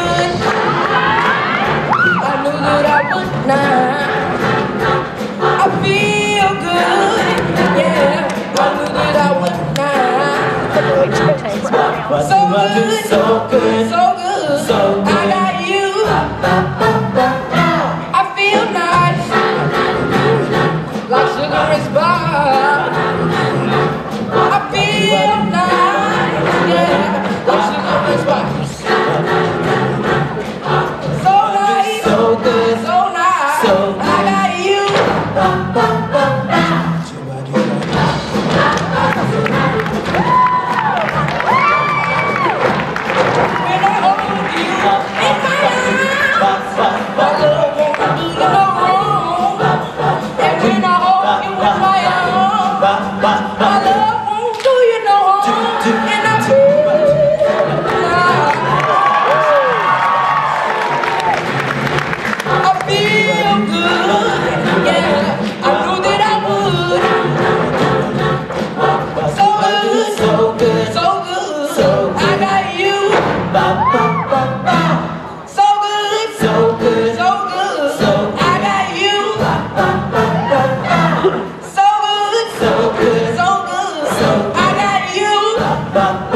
I knew that I would not. I feel good. Yeah, I knew that I would. So good, so good, so good. I got you. So I got you. When I hold you in my arms, my love won't do you no wrong. And when I hold you in my arms, my love bum,